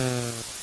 Mm.